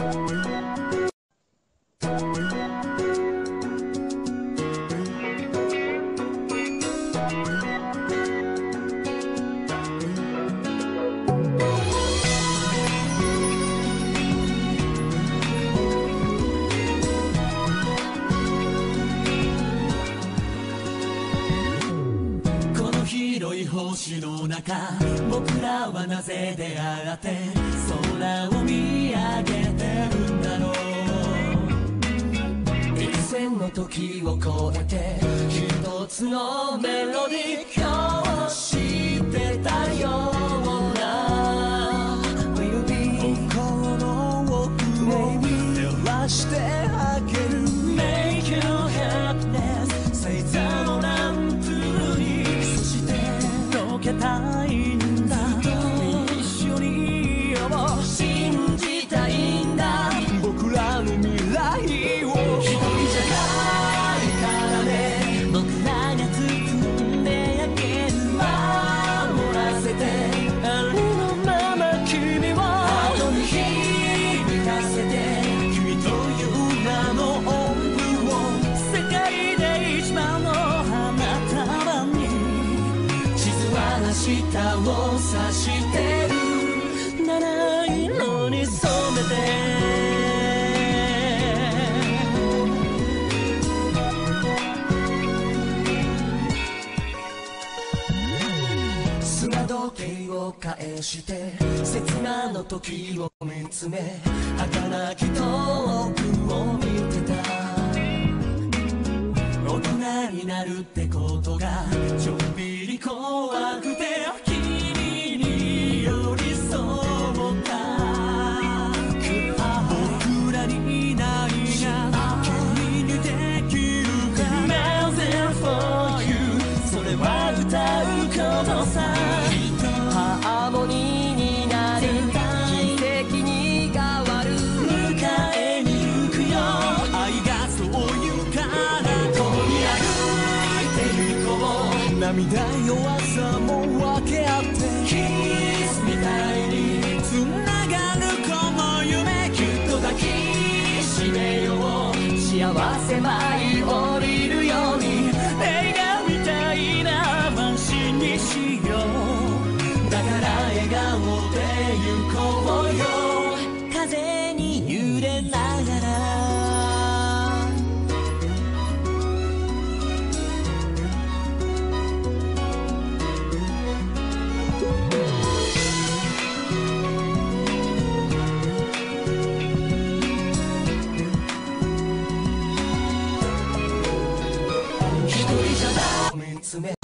この広い星の中僕らはなぜ出会って空を見時を超えて一つのメロディー今日知ってたような。Will be 心の奥を照らしてあげる。明日を指してる七色に染めて砂時計を返して刹那の時を見つめ儚き遠くを見てた大人になるってことがちょ涙弱さも分け合ってキスみたいにつながるこの夢ぎゅっと抱きしめよう。幸せ舞い降りるように映画みたいな晩心にしよう。だから笑顔で行こうよ風に揺れながら人じゃない見つめ